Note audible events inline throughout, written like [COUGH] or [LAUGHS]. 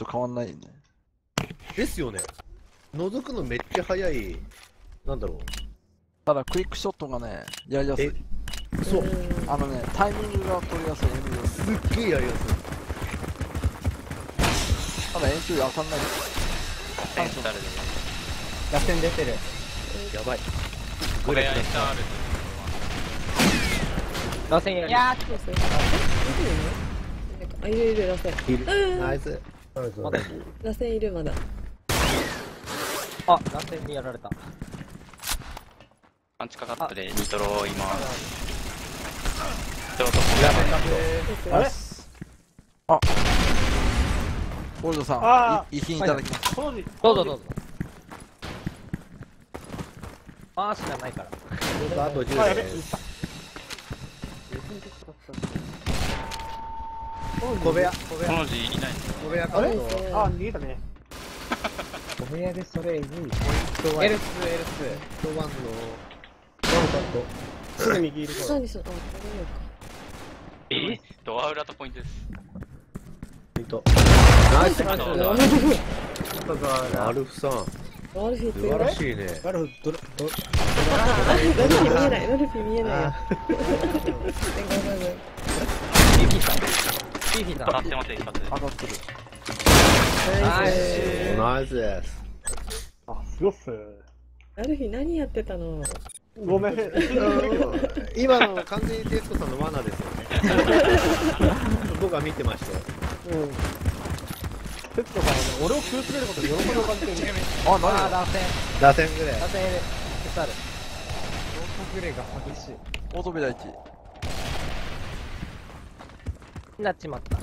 と変わんないよね。ですよね。覗くのめっちゃ早い。なんだろう。ただ、クイックショットがね、やりやすいえ。そう。あのね、タイミングが取りやすい。すっげえやりやすただ、遠距離当たんない。センタルで螺旋出てる。い。やばい。これやりたある螺旋やり。いやー、そうそう。あ、いるいる、螺旋。いるうんナイス。まだ螺旋いる、まだ。あ、螺旋にやられた。パンチかかってニトロいますちょっとですあれ？あゴールドさあん、い遺品いただきます。どうぞどうぞ。あーしかないから。あとあ、やべ、10いっです。小部屋、小部屋、この字いない小部屋カあれ？あ、逃げたね。お部屋でそれに、ポイントは L2、L2。一晩のワンカット。すぐ右いるから。何それ、あ、これよえドア裏とポイントですポイント。ナイス。あとアルフさん、か。ワルフィ素。晴らしいね。ガルフ、どれ、どれ、ワルフィ見えない、ワルフィ見えないよ。あごめんごめんビーフィーさん。ビーフィーさん。当たってます。一発当たってる。ナイスナイスです。あ、す。ごっす。ワルフィ何やってたのごめん。今の完全にテストさんの罠です。よね。僕は見てましたよ。うん。テツトからね、俺を救ってくれること喜びを感じてる。あ、あー、何螺旋。螺旋ぐらい螺。旋 L。SR。グレが激しい。オートビラ1。なっちまった。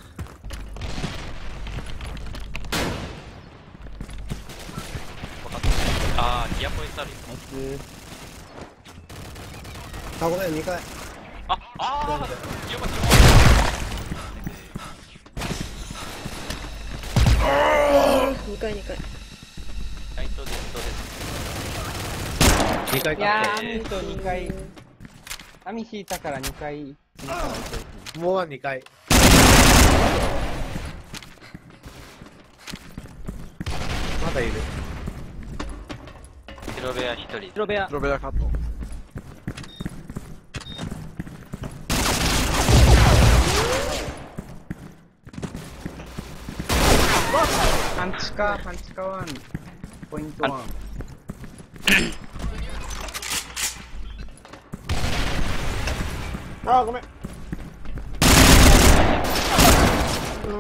あーギアポイントあるあ、ごめん、2回。ああーよかった二回二回。ライトですそうです2回いやー、かアミと2回、網引いたから2回、もうは2回。まだいる。白部屋一人白部屋。ロベアカット。パンチか、パンチかワン、ポイントワン。あ、ごめん。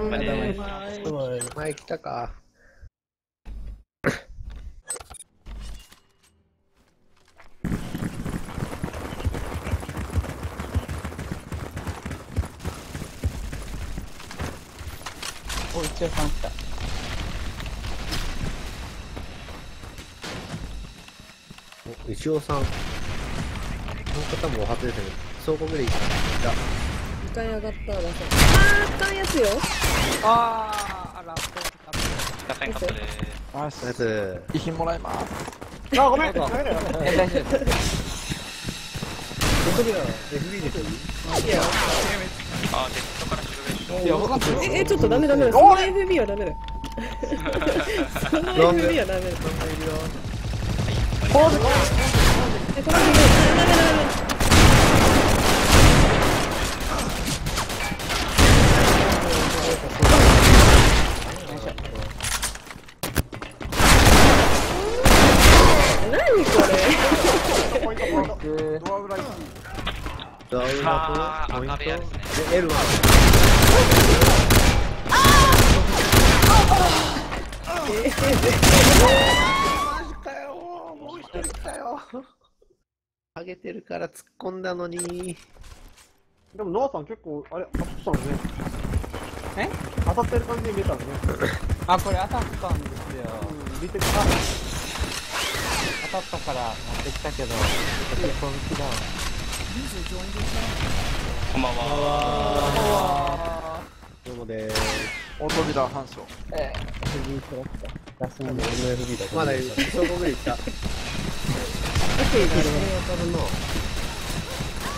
まあね前来たか。お、一応三来た。お石尾さん。この方もお初ですね。倉庫ぐらいいた。二回上がった螺旋。あー、あかんやつよ。あー、あら、打線カットでナイナイス。ス。遺品もらいます。あ、ごめん。どうぞダメだよ。え、大丈夫です。本当には FB ですよ。あーデッドかいや、分かってる。え、え、ちょっとダメダメだ。その FB はダメだ。[LAUGHS] その FB はダメだ。ポーズ、ポーズ。え、この FB ダメダメダメ。何これ。ドア裏1。ダウンアップ？ポイント？で、L は？マジかよもう一人来たよ上げてるから突っ込んだのに。でも、ノアさん結構、あれ、当たってたのね。え？当たってる感じに見えたのね。あ、これ当たったんですよ。うん、見てた。当たったから持ってきたけど、結構好きだわ。こんばんはどうもでーす。オートビラ反証。FB 揃った。ラスの FB だまだいる。倉庫ぐらい行った。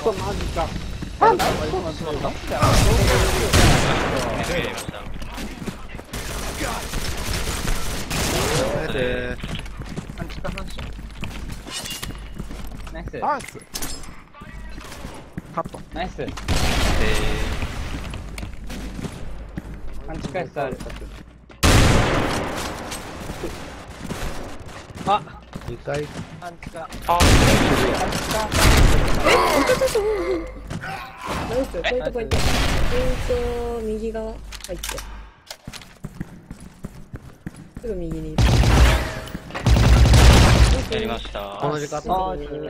そう、マジか。やりましたナイス半地下反射。ナイス。ナイスカットナイス。で、半地下 SR。二回半地下。あナイス、ポイントポイント。ポイント、右側入って。すぐ右にいる。やりました。同じかああー、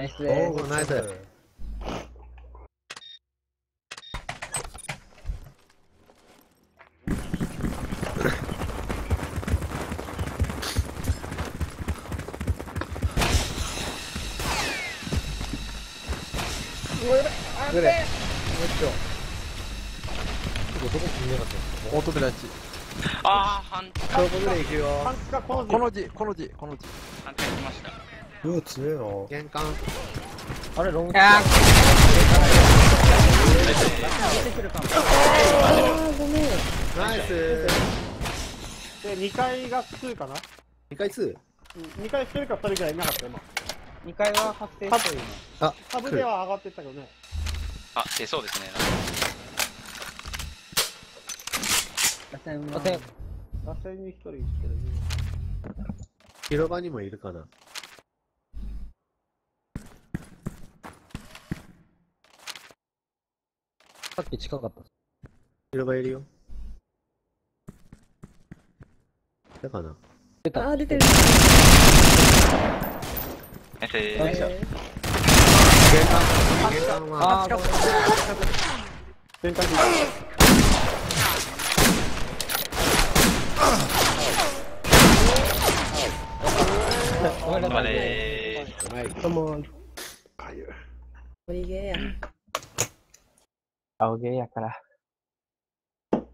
ナイスおでー。ナイスグレオートベラチあー、半地勝負ぐらい行くよこの字この字この字この字。半地下来ました。うー強えの玄関。あれロングごめん。ナイスで2階が2かな？二回2 2階1人か2人ぐらいいなかった今ー、2階は確定してるあサブでは上がってったけどねあ、出そうですね。今。打線は。打線に1人いるけど広場にもいるかなさっき近かった広場いるよだかなあー、出てる。ナイスえ玄関玄関はあー、ごめん全体ごめんなさい。までーはいどうもー、森ゲーや。青ゲーやから。こ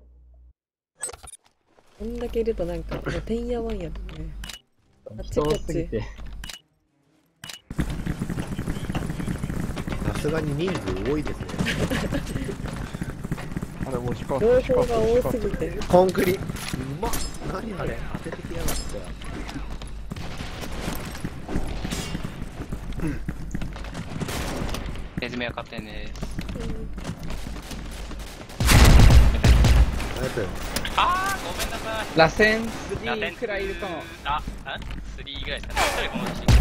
んだけいるとなんか、もうてんやわんやとね。あっちこっち。すがに人数多いですね [LAUGHS] あれもうって報が多すぎて。コンクリうまっ何あれ当ててきやがった手締めは勝手です。ナイスあー、ごめんなさい。螺旋螺旋3くらいいるかも。あ、あ ?3 ぐらいですかね。一人この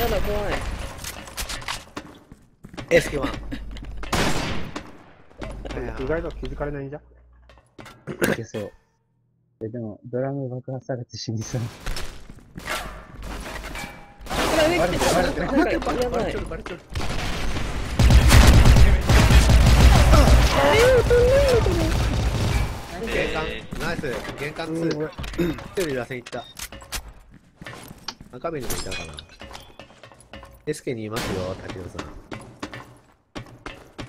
やだ、怖い。エスケワン意外と気づかれないんじゃ？いけそう。え、でも、ドラム爆発されて死にそう。これ上来てた。なんか、やばい。バレちゃうえー、飛んないのこれ。玄関ナイス玄関2一人螺旋いった赤目にもいたかなエスケにいますよ竹野さん。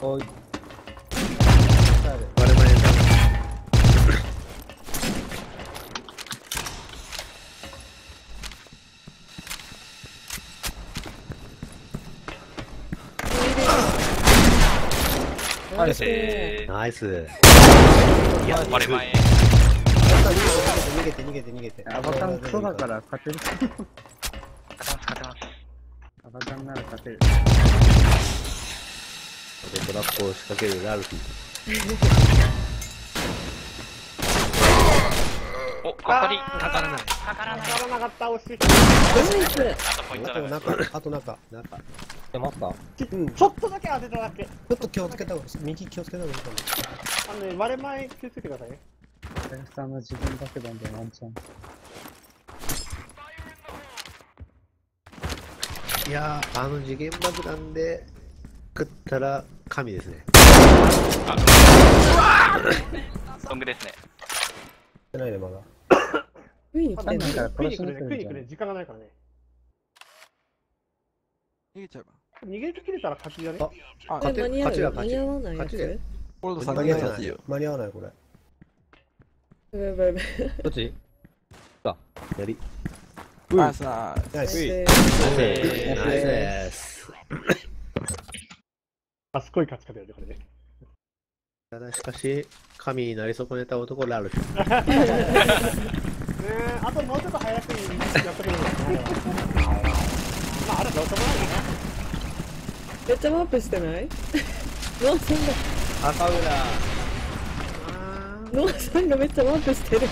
おい。我々ナイス。えー、ナイスいや、割れ前。逃げて逃げて逃げて。アバカンクソだから勝てる。勝てます、勝てます。アバカンなら勝てる。トラップを仕掛けるラルフィ [LAUGHS] お、かかり、かからない。当たらなかった惜しい。あとポイントだから。中あと中中出ますかうんちょっとだけ当てただけちょっと気をつけた方が右気をつけた方がいいかもあのね割れ前気をつけてくださいねお客さんの自分爆弾でワンチャン。いや。ーあの次元爆弾で食ったら神ですね。ロングですね。てないねまだ。上に来てんのだから食いに殺しに来るんじゃん来る食いに来る時間がないからね。逃げちゃえば逃げ切れたら勝ちじゃね？あこ勝てれ間に合う勝ちだ勝ち。間に合わないや勝ちだよ。つゴールドさん間に合わない。逃げちゃっていいよ間に合わないこれ。やばいやばいやばい。どっち？やりナイスナイスナイスでナイスですあすごい勝ち方やでこれねただしかし、神になり損ねた男ラルフ。ねえ、あともうちょっと早くにやっとけばいいですね。まあ、あれどうしようもないよね。めっちゃワープしてない？ノアさんが赤浦。ノアさんがめっちゃワープしてる。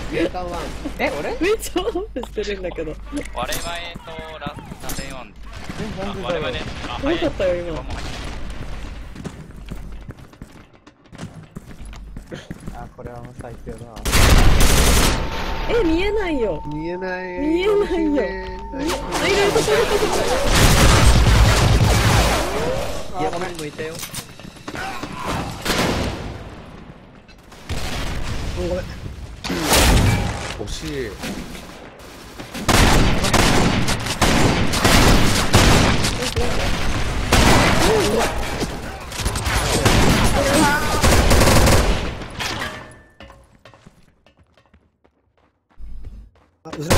え、俺？めっちゃワープしてるんだけど我々とララテンオン。あ我々ね。あ、かったよ今あ、これはもう最強だ。え見えないよ見えない。見えないよ見えない。あいるいるここいや、もいたよ。ごめん。惜しい。あ、後ろ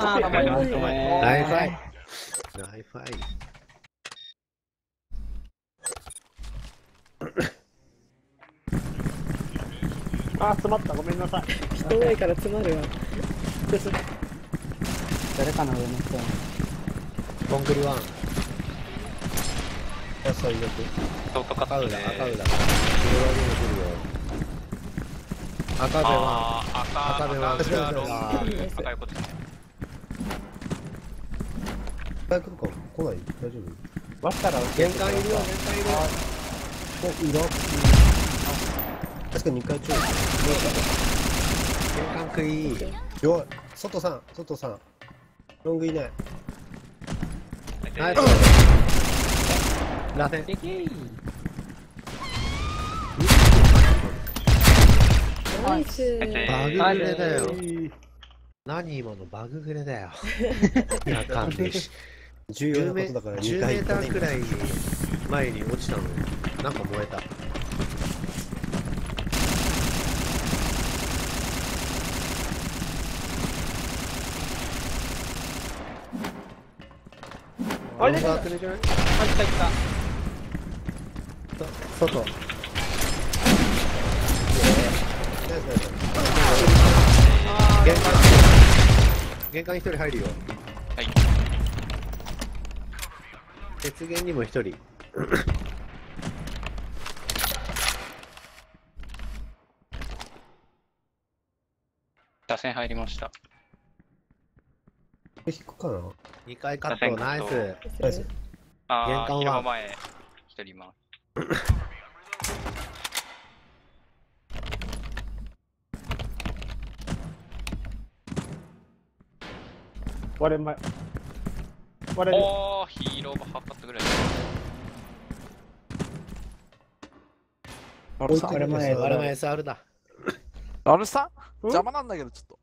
あー、頑張ります。ナイファイ。ナイファイ。あ、詰まった。ごめんなさい。人多いから詰まるわ誰かの上の人に。コンクリワン。野菜よく。ショートカ赤浦。赤浦。黒ラにも来るよ。赤部は、赤、赤部は赤裏ロンあグ。赤横ですね。早く来るか来ない？大丈夫割ったら玄関い？るよ、玄関いるよ。お、裏。確かに2回ちょい。玄関食い。弱い。外さん、外さん。ロングいない。ナイス。ラテン。ナイスバググレだよ。何今のバググレだよ。いや、かんねえし。重要なことだから10 2メーターくらい前に落ちたのに、なんか燃えた。あれ？ロングアクネじゃないあ、来た。外。玄関、玄関一人入るよ。はい。雪原にも一人。打線入りました。引くかな？二回カット、ナイス。ナイスあー、玄関は前、一人います。割れ前。割れる。おー、ヒーローバ8発ぐらい。あれさあれ前さ邪魔なんだけどちょっと。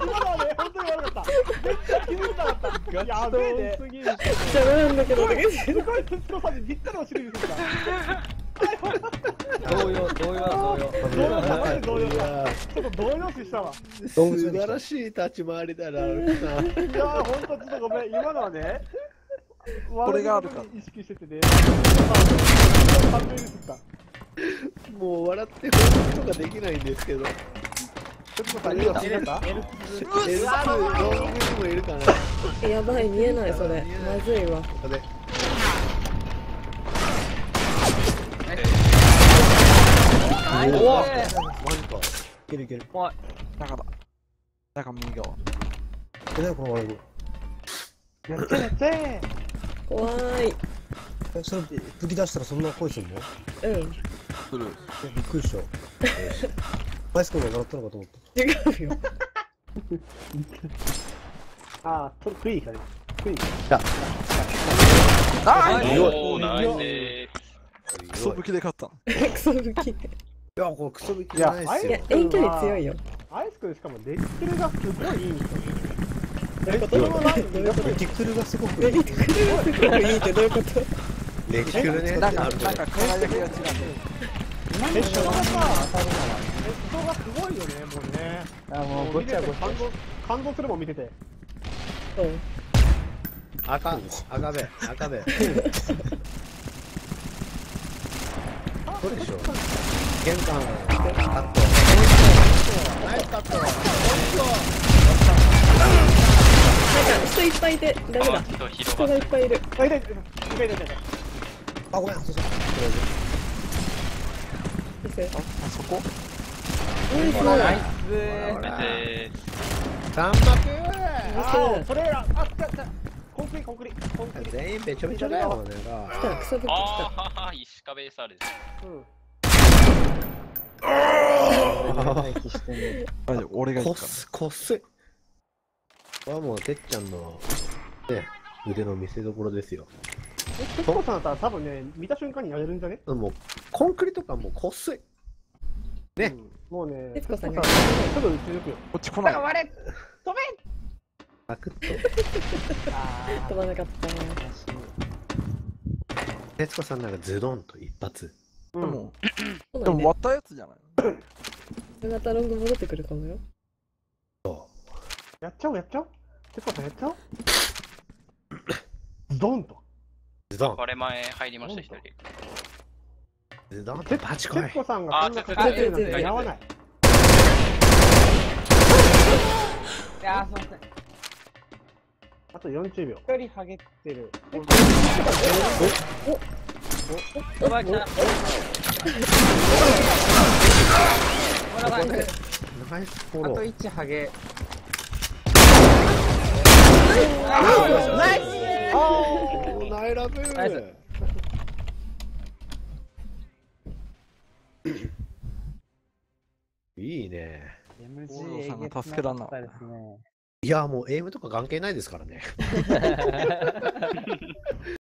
今のはね、本当に悪かった。めっちゃ気づいたかった。やべえ。ね。すぎる。邪魔なんだけどだけどすごい哲郎さんにぴったりお尻見せた。動揺、動揺、動揺。動揺した、マジで動揺した。いやちょっと動揺視したわ。素晴らしい立ち回りだな。いやー、ほんとちょっとごめん。今のはね、これがあるか意識しててね。もう笑ってることができないんですけど。哲郎さん、いいよ、決めた L2、ロングにもいるかな。やばい見えないそれまずいわここで。ナイスおマジか。いけるいける中だ中右側えなんかこれやってやって怖い。えそれ吹き出したらそんな声するの？えうん。する。びっくりした。[LAUGHS] バイス君が笑ったのかと思った。違うよ。[LAUGHS] あー、とクイーかね。クイー。あーおー、ナイス。でクソ武器で勝った。のクソ武器。いいや、これクソ引きじゃないっすよ。や。遠距離強いよ。アイス君しかもレッテルがすごいいいんですよ。どういうこと？レクルがすごくいいレクルがすごくいいってどういうこと？レキュルね。なんかあるなんか輝きが違うヘッドがさ、ヘッドがすごいよね、もうね。あ、もうごちゃごちゃ感。動、感動するもん見てて。そう。赤、赤べ、赤べ。どうでしょう玄関、カット。ナイスカット。なんか人いっぱいいて、ダメだ。人がっがいっぱいいる。あ、痛い痛い痛い痛い痛い痛いあ、ごめん、そうそう。です。あ、あそこナイス。ナイナイて三幕あ、トレーラー、あ、来た来た。コンクリ、コンクリ、コンクリ。全員べちょべちょだよ、なんか。来た、草吹き来た。ああ、石壁です。うん。待機してる。大丈夫、俺が行くかこっす、こっす。これはもう、てっちゃんの、ね、腕の見せ所ですよ。え、トコさんだったら多分ね、見た瞬間にやれるんじゃね？もう、コンクリとかもうこっすい。ねうんもうね、徹子さんがトコちょっと打ち抜くよ。こっち来ない。割れサクッと。飛ばなかった。徹子さんなんかズドンと一発。うんでも、ででも割ったやつじゃないまたロング戻ってくるかもよ。やっちゃおう、やっちゃおう。テコさんやっちゃおう。ドンと。ズドン。割れ前入りました、一人。ズドンテとバチコイテ。コさんがこんなあかかってるなんて似合わない。いやー、すいません。あと40秒。一人ハゲってる。お、来た。ほら、ナイス。ナイスフォあとロー。1ハゲ。ナイスおーナイラブナイスいいね。MG さんが助けらんな。いや、もうエイムとか関係ないですからね。[LAUGHS]